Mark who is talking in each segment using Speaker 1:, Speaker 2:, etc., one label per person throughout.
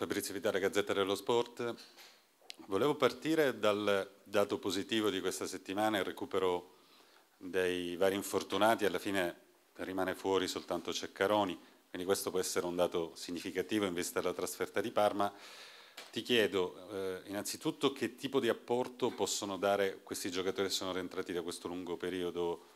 Speaker 1: Fabrizio Vitale, Gazzetta dello Sport. Volevo partire dal dato positivo di questa settimana, il recupero dei vari infortunati, alla fine rimane fuori soltanto Ceccaroni, quindi questo può essere un dato significativo in vista della trasferta di Parma. Ti chiedo eh, innanzitutto che tipo di apporto possono dare questi giocatori che sono rientrati da questo lungo periodo,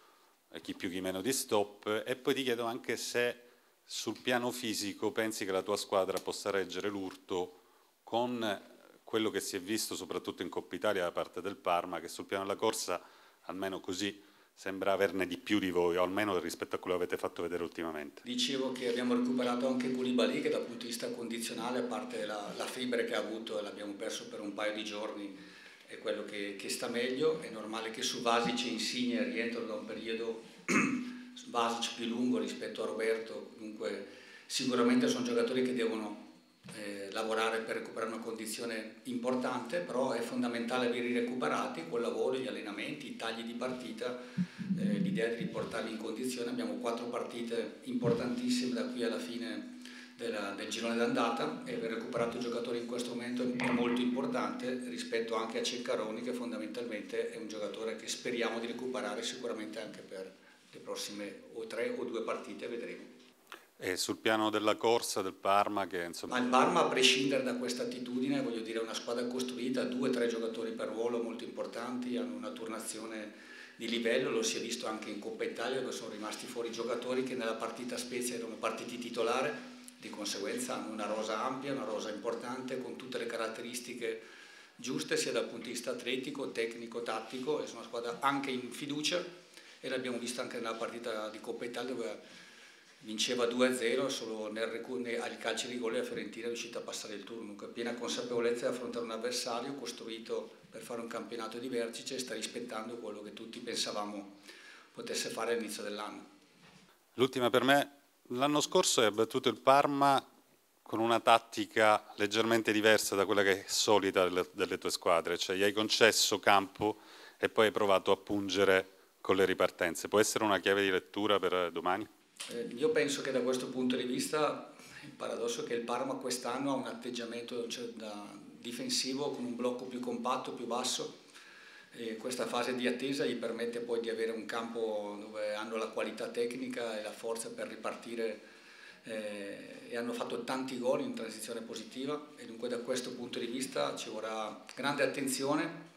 Speaker 1: eh, chi più chi meno di stop, e poi ti chiedo anche se sul piano fisico pensi che la tua squadra possa reggere l'urto con quello che si è visto soprattutto in Coppa Italia da parte del Parma, che sul piano della corsa, almeno così, sembra averne di più di voi, o almeno rispetto a quello che avete fatto vedere ultimamente.
Speaker 2: Dicevo che abbiamo recuperato anche Koulibaly che dal punto di vista condizionale, a parte la, la febbre che ha avuto l'abbiamo perso per un paio di giorni, è quello che, che sta meglio. È normale che su Vasic e Insigne rientrano da un periodo Vasic più lungo rispetto a Roberto, comunque sicuramente sono giocatori che devono eh, lavorare per recuperare una condizione importante, però è fondamentale averli recuperati col lavoro, gli allenamenti, i tagli di partita, eh, l'idea di riportarli in condizione. Abbiamo quattro partite importantissime da qui alla fine della, del girone d'andata e aver recuperato i giocatori in questo momento è molto importante rispetto anche a Ceccaroni che fondamentalmente è un giocatore che speriamo di recuperare sicuramente anche per le prossime o tre o due partite, vedremo.
Speaker 1: E sul piano della corsa del Parma che insomma...
Speaker 2: Ma il Parma a prescindere da questa attitudine, voglio dire, è una squadra costruita, due o tre giocatori per ruolo molto importanti, hanno una turnazione di livello, lo si è visto anche in Coppa Italia dove sono rimasti fuori giocatori che nella partita Spezia erano partiti titolare, di conseguenza hanno una rosa ampia, una rosa importante con tutte le caratteristiche giuste sia dal punto di vista atletico, tecnico, tattico, è una squadra anche in fiducia e l'abbiamo visto anche nella partita di Coppa Italia dove vinceva 2-0 solo nel recu- ai calci di gol la Fiorentina è riuscita a passare il turno, con piena consapevolezza di affrontare un avversario costruito per fare un campionato di vertice e sta rispettando quello che tutti pensavamo potesse fare all'inizio dell'anno.
Speaker 1: L'ultima per me, l'anno scorso hai battuto il Parma con una tattica leggermente diversa da quella che è solita delle tue squadre, cioè gli hai concesso campo e poi hai provato a pungere con le ripartenze. Può essere una chiave di lettura per domani?
Speaker 2: Eh, io penso che da questo punto di vista il paradosso è che il Parma quest'anno ha un atteggiamento cioè, da difensivo con un blocco più compatto, più basso e questa fase di attesa gli permette poi di avere un campo dove hanno la qualità tecnica e la forza per ripartire eh, e hanno fatto tanti gol in transizione positiva e dunque da questo punto di vista ci vorrà grande attenzione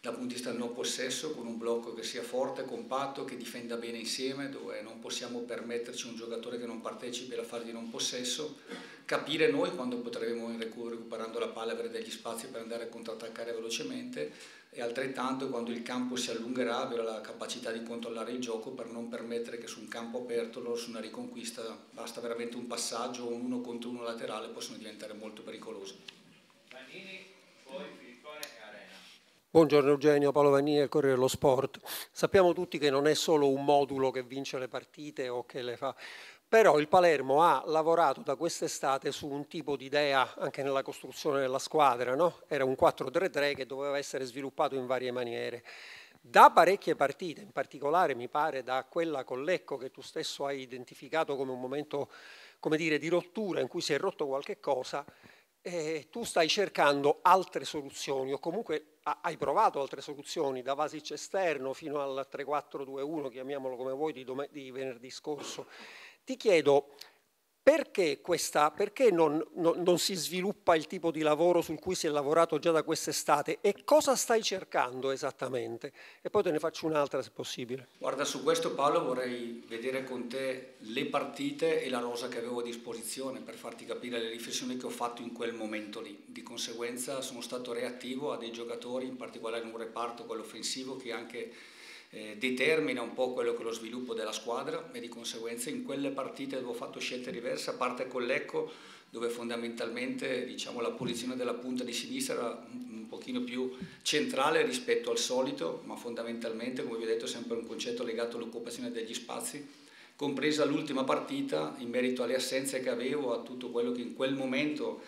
Speaker 2: dal punto di vista del non possesso, con un blocco che sia forte, compatto, che difenda bene insieme, dove non possiamo permetterci un giocatore che non partecipi alla fase di non possesso, capire noi quando potremo recuperando la palla avere degli spazi per andare a contrattaccare velocemente e altrettanto quando il campo si allungherà avere la capacità di controllare il gioco per non permettere che su un campo aperto loro su una riconquista basta veramente un passaggio o un uno contro uno laterale possono diventare molto pericolosi. Panini,
Speaker 3: poi Buongiorno Eugenio, Paolo Vanini del Corriere dello Sport. Sappiamo tutti che non è solo un modulo che vince le partite o che le fa, però il Palermo ha lavorato da quest'estate su un tipo di idea anche nella costruzione della squadra, no? era un 4-3-3 che doveva essere sviluppato in varie maniere. Da parecchie partite, in particolare mi pare da quella con Lecco che tu stesso hai identificato come un momento come dire, di rottura in cui si è rotto qualche cosa, eh, tu stai cercando altre soluzioni o comunque hai provato altre soluzioni da Vasic esterno fino al 3-4-2-1, chiamiamolo come vuoi, di, di venerdì scorso. Ti chiedo perché, questa, perché non, non, non, si sviluppa il tipo di lavoro sul cui si è lavorato già da quest'estate e cosa stai cercando esattamente? E poi te ne faccio un'altra se possibile.
Speaker 2: Guarda, su questo Paolo vorrei vedere con te le partite e la rosa che avevo a disposizione per farti capire le riflessioni che ho fatto in quel momento lì. Di conseguenza sono stato reattivo a dei giocatori, in particolare in un reparto, quello offensivo, che anche eh, determina un po' quello che è lo sviluppo della squadra e di conseguenza in quelle partite dove ho fatto scelte diverse, a parte con l'Ecco dove fondamentalmente diciamo, la posizione della punta di sinistra era un pochino più centrale rispetto al solito, ma fondamentalmente, come vi ho detto, sempre un concetto legato all'occupazione degli spazi, compresa l'ultima partita in merito alle assenze che avevo, a tutto quello che in quel momento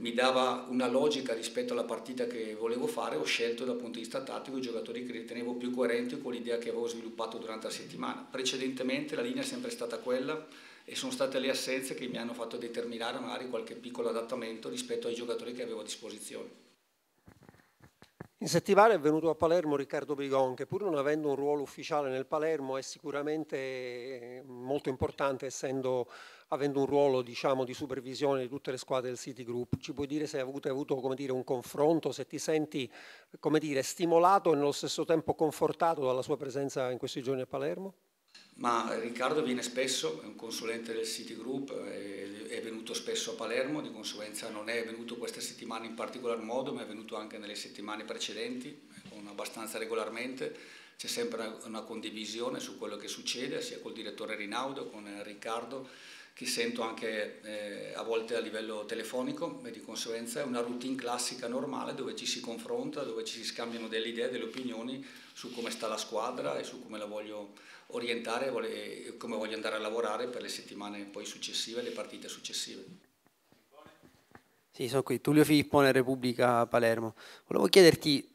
Speaker 2: mi dava una logica rispetto alla partita che volevo fare, ho scelto dal punto di vista tattico i giocatori che ritenevo più coerenti con l'idea che avevo sviluppato durante la settimana. Precedentemente la linea è sempre stata quella, e sono state le assenze che mi hanno fatto determinare magari qualche piccolo adattamento rispetto ai giocatori che avevo a disposizione.
Speaker 3: In settimana è venuto a Palermo Riccardo Brigon, che pur non avendo un ruolo ufficiale nel Palermo è sicuramente molto importante, essendo, avendo un ruolo diciamo, di supervisione di tutte le squadre del City Group. Ci puoi dire se hai avuto, hai avuto dire, un confronto, se ti senti dire, stimolato e nello stesso tempo confortato dalla sua presenza in questi giorni a Palermo?
Speaker 2: Ma Riccardo viene spesso, è un consulente del City Group, è venuto spesso a Palermo, di conseguenza non è venuto questa settimana in particolar modo, ma è venuto anche nelle settimane precedenti, con abbastanza regolarmente. C'è sempre una condivisione su quello che succede, sia col direttore Rinaudo, con Riccardo, che sento anche eh, a volte a livello telefonico e di conseguenza è una routine classica normale dove ci si confronta, dove ci si scambiano delle idee, delle opinioni su come sta la squadra e su come la voglio orientare e come voglio andare a lavorare per le settimane poi successive, le partite successive.
Speaker 4: Sì, sono qui, Tullio Filippone, Repubblica Palermo. Volevo chiederti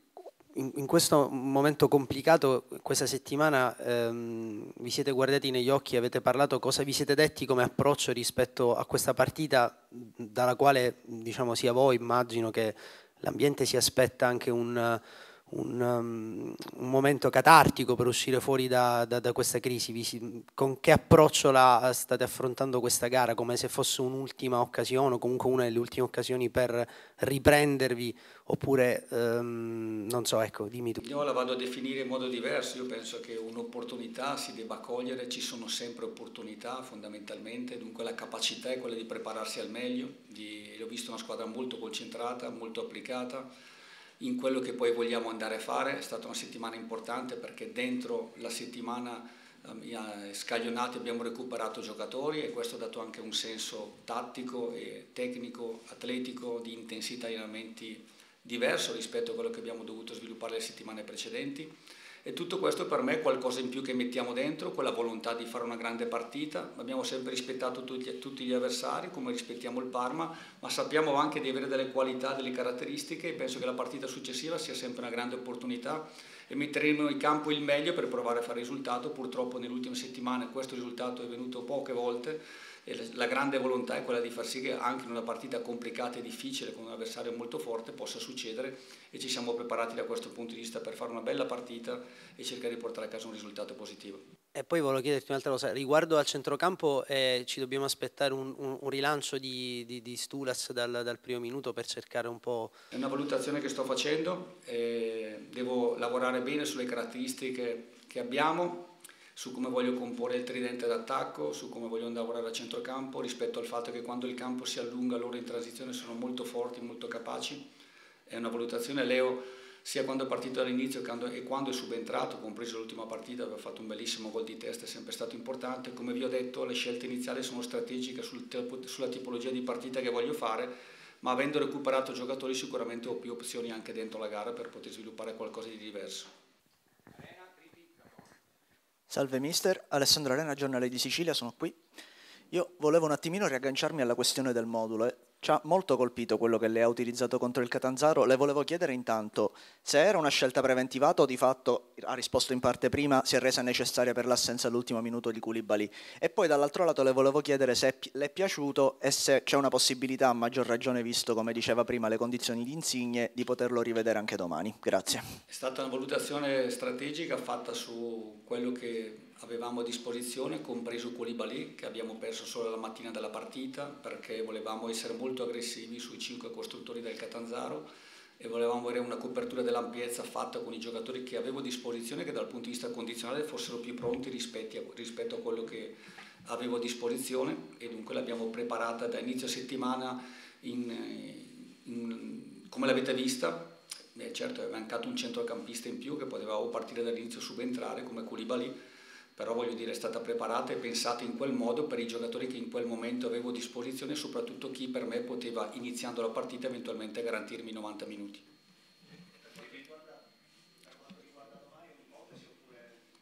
Speaker 4: in, in, questo momento complicato, questa settimana ehm, vi siete guardati negli occhi, avete parlato, cosa vi siete detti come approccio rispetto a questa partita dalla quale, diciamo, sia voi, immagino che l'ambiente si aspetta anche un un, um, un, momento catartico per uscire fuori da, da, da questa crisi. Con che approccio la state affrontando questa gara? Come se fosse un'ultima occasione o comunque una delle ultime occasioni per riprendervi oppure um, non so, ecco, dimmi tu.
Speaker 2: Io la vado a definire in modo diverso, io penso che un'opportunità si debba cogliere, ci sono sempre opportunità fondamentalmente, dunque la capacità è quella di prepararsi al meglio, di, ho visto una squadra molto concentrata, molto applicata in quello che poi vogliamo andare a fare. È stata una settimana importante perché dentro la settimana ehm, scaglionati abbiamo recuperato giocatori e questo ha dato anche un senso tattico e tecnico, atletico, di intensità di allenamenti diverso rispetto a quello che abbiamo dovuto sviluppare le settimane precedenti e tutto questo per me è qualcosa in più che mettiamo dentro, quella volontà di fare una grande partita. Abbiamo sempre rispettato tutti, tutti gli avversari, come rispettiamo il Parma, ma sappiamo anche di avere delle qualità, delle caratteristiche e penso che la partita successiva sia sempre una grande opportunità e metteremo in campo il meglio per provare a fare risultato. Purtroppo nelle ultime settimane questo risultato è venuto poche volte e la grande volontà è quella di far sì che anche in una partita complicata e difficile con un avversario molto forte possa succedere. E ci siamo preparati da questo punto di vista per fare una bella partita e cercare di portare a casa un risultato positivo.
Speaker 4: E poi volevo chiederti un'altra cosa, riguardo al centrocampo eh, ci dobbiamo aspettare un, un, un rilancio di, di, di Stulas dal, dal, primo minuto per cercare un po'...
Speaker 2: È una valutazione che sto facendo, eh, devo lavorare bene sulle caratteristiche che abbiamo, su come voglio comporre il tridente d'attacco, su come voglio lavorare a centrocampo, rispetto al fatto che quando il campo si allunga loro in transizione sono molto forti, molto capaci. È una valutazione, Leo, sia quando è partito all'inizio e quando è subentrato, compreso l'ultima partita, aveva fatto un bellissimo gol di testa, è sempre stato importante. Come vi ho detto, le scelte iniziali sono strategiche sulla tipologia di partita che voglio fare, ma avendo recuperato giocatori sicuramente ho più opzioni anche dentro la gara per poter sviluppare qualcosa di diverso.
Speaker 5: Salve mister, Alessandro Arena, giornale di Sicilia, sono qui. Io volevo un attimino riagganciarmi alla questione del modulo. Eh. Ci ha molto colpito quello che lei ha utilizzato contro il Catanzaro. Le volevo chiedere intanto se era una scelta preventivata o di fatto, ha risposto in parte prima, si è resa necessaria per l'assenza all'ultimo minuto di Koulibaly. E poi dall'altro lato le volevo chiedere se le è piaciuto e se c'è una possibilità, a maggior ragione visto, come diceva prima, le condizioni di Insigne, di poterlo rivedere anche domani. Grazie.
Speaker 2: È stata una valutazione strategica fatta su quello che avevamo a disposizione, compreso Koulibaly, che abbiamo perso solo la mattina della partita perché volevamo essere molto aggressivi sui cinque costruttori del Catanzaro e volevamo avere una copertura dell'ampiezza fatta con i giocatori che avevo a disposizione che dal punto di vista condizionale fossero più pronti rispetto a, quello che avevo a disposizione. E dunque l'abbiamo preparata da inizio settimana in, in, come l'avete vista. Beh, certo è mancato un centrocampista in più che potevamo partire dall'inizio subentrare come Koulibaly però voglio dire è stata preparata e pensata in quel modo per i giocatori che in quel momento avevo a disposizione soprattutto chi per me poteva iniziando la partita eventualmente garantirmi 90 minuti.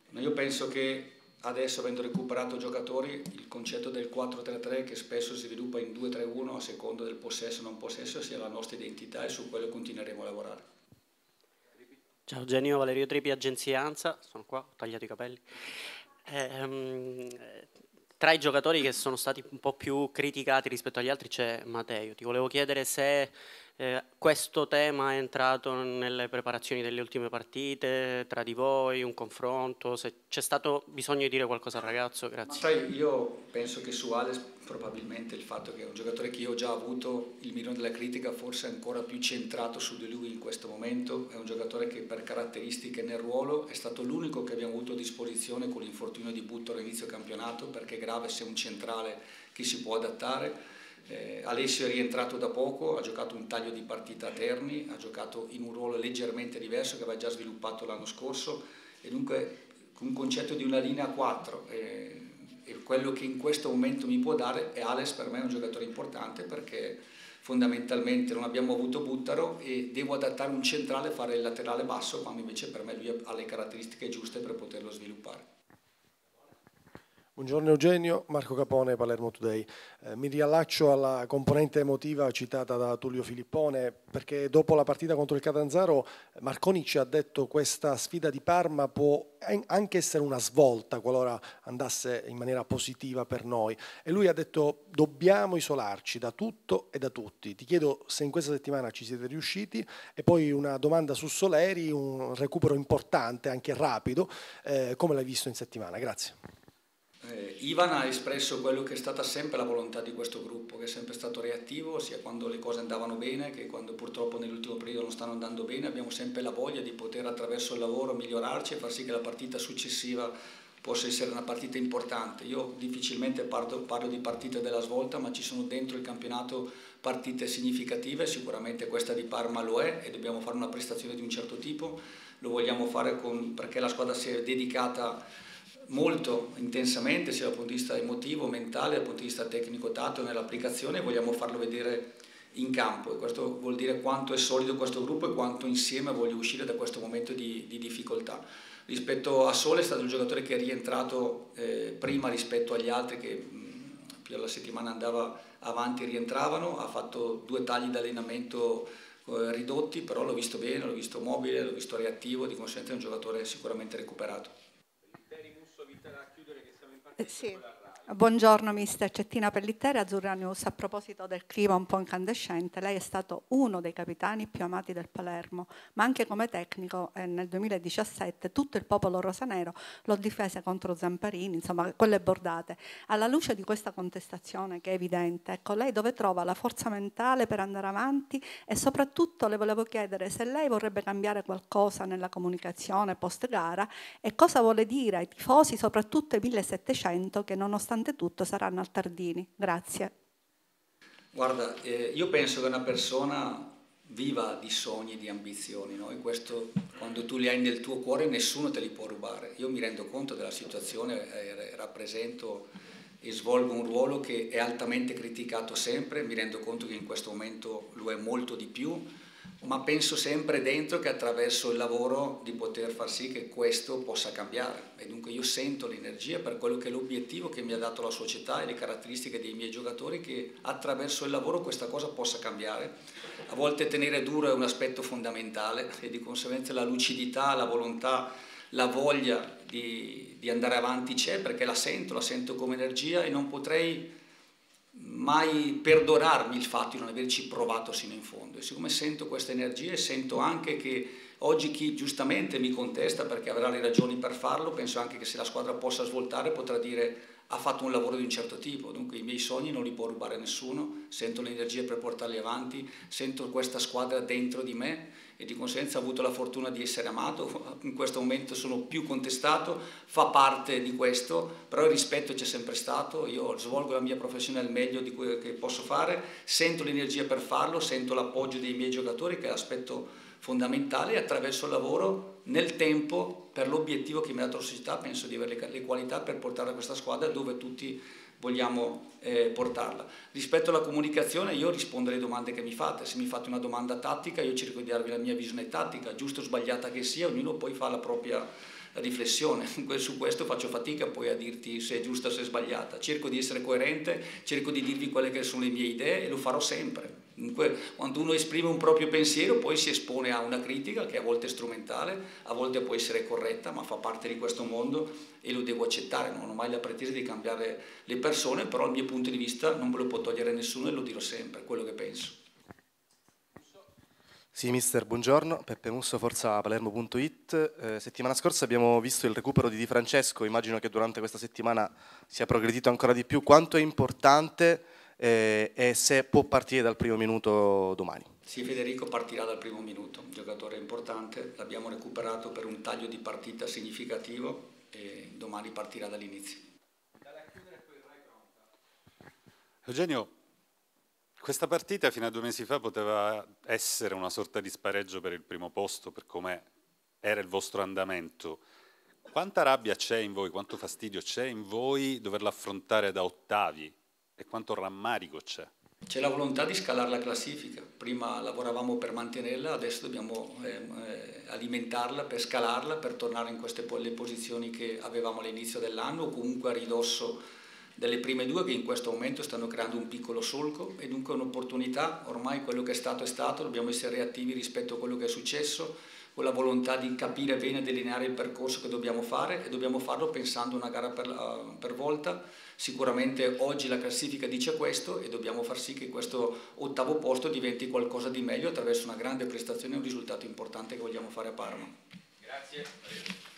Speaker 2: Ma io penso che adesso avendo recuperato giocatori il concetto del 4-3-3 che spesso si sviluppa in 2-3-1 a seconda del possesso o non possesso sia la nostra identità e su quello continueremo a lavorare.
Speaker 6: Ciao Eugenio Valerio Tripi, agenzia ANSA, sono qua, ho tagliato i capelli. Eh, tra i giocatori che sono stati un po' più criticati rispetto agli altri c'è Matteo. Ti volevo chiedere se eh, questo tema è entrato nelle preparazioni delle ultime partite, tra di voi, un confronto, se c'è stato bisogno di dire qualcosa al ragazzo, grazie.
Speaker 2: Sai, io penso che su Alex probabilmente il fatto che è un giocatore che io ho già avuto il milione della critica forse è ancora più centrato su di lui in questo momento, è un giocatore che per caratteristiche nel ruolo è stato l'unico che abbiamo avuto a disposizione con l'infortunio di Butto all'inizio campionato perché grave se un centrale che si può adattare eh, Alessio è rientrato da poco, ha giocato un taglio di partita a Terni, ha giocato in un ruolo leggermente diverso che aveva già sviluppato l'anno scorso e dunque con un concetto di una linea 4 eh, e quello che in questo momento mi può dare è Alex per me è un giocatore importante perché fondamentalmente non abbiamo avuto Buttaro e devo adattare un centrale e fare il laterale basso quando invece per me lui ha le caratteristiche giuste per poterlo sviluppare.
Speaker 7: Buongiorno Eugenio, Marco Capone, Palermo Today. Eh, mi riallaccio alla componente emotiva citata da Tullio Filippone perché dopo la partita contro il Catanzaro Marconi ci ha detto che questa sfida di Parma può anche essere una svolta qualora andasse in maniera positiva per noi e lui ha detto dobbiamo isolarci da tutto e da tutti. Ti chiedo se in questa settimana ci siete riusciti e poi una domanda su Soleri, un recupero importante, anche rapido, eh, come l'hai visto in settimana? Grazie.
Speaker 2: Eh, Ivan ha espresso quello che è stata sempre la volontà di questo gruppo, che è sempre stato reattivo, sia quando le cose andavano bene che quando purtroppo nell'ultimo periodo non stanno andando bene. Abbiamo sempre la voglia di poter attraverso il lavoro migliorarci e far sì che la partita successiva possa essere una partita importante. Io difficilmente parlo, parlo di partite della svolta, ma ci sono dentro il campionato partite significative, sicuramente questa di Parma lo è e dobbiamo fare una prestazione di un certo tipo, lo vogliamo fare con, perché la squadra si è dedicata molto intensamente sia dal punto di vista emotivo, mentale, dal punto di vista tecnico-tattico nell'applicazione e vogliamo farlo vedere in campo e questo vuol dire quanto è solido questo gruppo e quanto insieme voglio uscire da questo momento di, di difficoltà. Rispetto a Sole è stato un giocatore che è rientrato eh, prima rispetto agli altri che mh, più alla settimana andava avanti e rientravano, ha fatto due tagli d'allenamento eh, ridotti, però l'ho visto bene, l'ho visto mobile, l'ho visto reattivo, di conseguenza è un giocatore sicuramente recuperato.
Speaker 8: Eh, sì. Buongiorno mister Cettina Pellitteri, Azzurra News. A proposito del clima un po' incandescente, lei è stato uno dei capitani più amati del Palermo, ma anche come tecnico eh, nel 2017 tutto il popolo rosanero lo difese contro Zamparini, insomma quelle bordate. Alla luce di questa contestazione che è evidente, ecco lei dove trova la forza mentale per andare avanti e soprattutto le volevo chiedere se lei vorrebbe cambiare qualcosa nella comunicazione post gara e cosa vuole dire ai tifosi, soprattutto ai 1700 che nonostante nonostante tutto saranno al Tardini. Grazie.
Speaker 2: Guarda, eh, io penso che una persona viva di sogni, di ambizioni, no? e questo quando tu li hai nel tuo cuore nessuno te li può rubare. Io mi rendo conto della situazione, eh, rappresento e svolgo un ruolo che è altamente criticato sempre, mi rendo conto che in questo momento lo è molto di più, ma penso sempre dentro che attraverso il lavoro di poter far sì che questo possa cambiare e dunque io sento l'energia per quello che è l'obiettivo che mi ha dato la società e le caratteristiche dei miei giocatori che attraverso il lavoro questa cosa possa cambiare. A volte tenere duro è un aspetto fondamentale e di conseguenza la lucidità, la volontà, la voglia di, di andare avanti c'è perché la sento, la sento come energia e non potrei mai perdonarmi il fatto di non averci provato sino in fondo. E siccome sento questa energia e sento anche che oggi chi giustamente mi contesta perché avrà le ragioni per farlo, penso anche che se la squadra possa svoltare potrà dire ha fatto un lavoro di un certo tipo, dunque i miei sogni non li può rubare nessuno, sento l'energia per portarli avanti, sento questa squadra dentro di me e di conseguenza ho avuto la fortuna di essere amato, in questo momento sono più contestato, fa parte di questo, però il rispetto c'è sempre stato, io svolgo la mia professione al meglio di quello che posso fare, sento l'energia per farlo, sento l'appoggio dei miei giocatori che è l'aspetto fondamentale attraverso il lavoro nel tempo per l'obiettivo che mi ha dato la società penso di avere le, le qualità per portare questa squadra dove tutti vogliamo eh, portarla. Rispetto alla comunicazione io rispondo alle domande che mi fate, se mi fate una domanda tattica io cerco di darvi la mia visione tattica, giusta o sbagliata che sia, ognuno poi fa la propria riflessione. Su questo faccio fatica poi a dirti se è giusta o se è sbagliata. Cerco di essere coerente, cerco di dirvi quelle che sono le mie idee e lo farò sempre. Dunque, quando uno esprime un proprio pensiero, poi si espone a una critica che a volte è strumentale, a volte può essere corretta, ma fa parte di questo mondo e lo devo accettare. Non ho mai la pretesa di cambiare le persone, però il mio punto di vista non me lo può togliere nessuno e lo dirò sempre, quello che penso.
Speaker 9: Sì, mister, buongiorno. Peppe Musso, Forza Palermo.it. Eh, settimana scorsa abbiamo visto il recupero di Di Francesco, immagino che durante questa settimana sia progredito ancora di più. Quanto è importante eh, e se può partire dal primo minuto domani?
Speaker 2: Sì, Federico partirà dal primo minuto, un giocatore importante, l'abbiamo recuperato per un taglio di partita significativo e domani partirà dall'inizio.
Speaker 1: Eugenio, questa partita fino a due mesi fa poteva essere una sorta di spareggio per il primo posto, per come era il vostro andamento. Quanta rabbia c'è in voi, quanto fastidio c'è in voi doverla affrontare da ottavi e quanto rammarico c'è?
Speaker 2: C'è la volontà di scalare la classifica. Prima lavoravamo per mantenerla, adesso dobbiamo eh, eh alimentarla per scalarla, per tornare in queste posizioni che avevamo all'inizio dell'anno o comunque a ridosso delle prime due che in questo momento stanno creando un piccolo solco e dunque un'opportunità, ormai quello che è stato è stato, dobbiamo essere reattivi rispetto a quello che è successo, con la volontà di capire bene e delineare il percorso che dobbiamo fare e dobbiamo farlo pensando una gara per, uh, per volta. Sicuramente oggi la classifica dice questo e dobbiamo far sì che questo ottavo posto diventi qualcosa di meglio attraverso una grande prestazione e un risultato importante che vogliamo fare a Parma. Grazie.